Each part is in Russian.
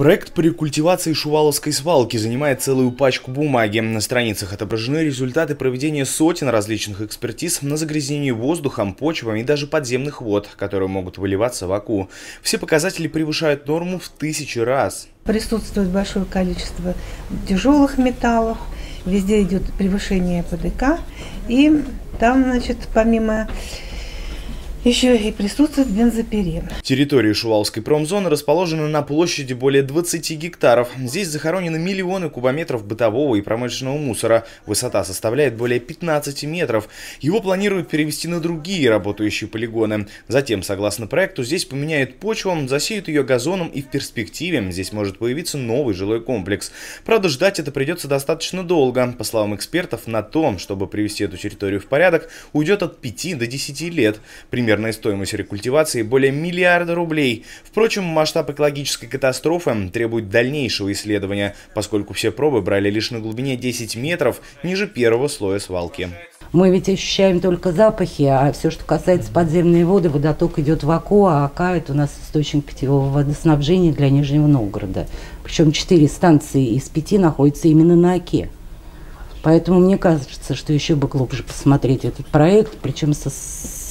Проект по рекультивации Шуваловской свалки занимает целую пачку бумаги. На страницах отображены результаты проведения сотен различных экспертиз на загрязнение воздухом, почвам и даже подземных вод, которые могут выливаться в Аку. Все показатели превышают норму в тысячи раз. Присутствует большое количество тяжелых металлов, везде идет превышение ПДК, и там, значит, помимо еще и присутствует бензопирен. Территория Шувалской промзоны расположена на площади более 20 гектаров. Здесь захоронены миллионы кубометров бытового и промышленного мусора. Высота составляет более 15 метров. Его планируют перевести на другие работающие полигоны. Затем, согласно проекту, здесь поменяют почву, засеют ее газоном и в перспективе здесь может появиться новый жилой комплекс. Правда, ждать это придется достаточно долго. По словам экспертов, на том, чтобы привести эту территорию в порядок, уйдет от 5 до 10 лет. Примерно Примерная стоимость рекультивации более миллиарда рублей. Впрочем, масштаб экологической катастрофы требует дальнейшего исследования, поскольку все пробы брали лишь на глубине 10 метров ниже первого слоя свалки. Мы ведь ощущаем только запахи, а все, что касается подземной воды, водоток идет в АКО, а АКА – это у нас источник питьевого водоснабжения для Нижнего Новгорода. Причем четыре станции из пяти находятся именно на ОКе. Поэтому мне кажется, что еще бы глубже посмотреть этот проект, причем со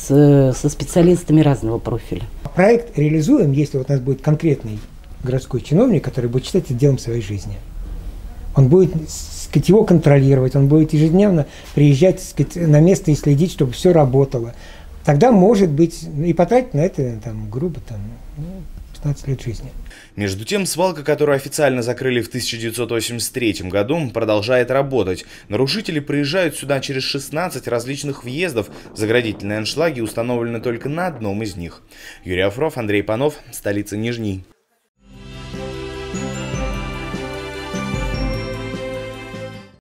со специалистами разного профиля. Проект реализуем, если вот у нас будет конкретный городской чиновник, который будет считать это делом своей жизни. Он будет сказать, его контролировать, он будет ежедневно приезжать сказать, на место и следить, чтобы все работало. Тогда, может быть, и потратить на это, там, грубо, там, 15 лет жизни. Между тем, свалка, которую официально закрыли в 1983 году, продолжает работать. Нарушители приезжают сюда через 16 различных въездов. Заградительные аншлаги установлены только на одном из них. Юрий Афров, Андрей Панов, столица Нижний.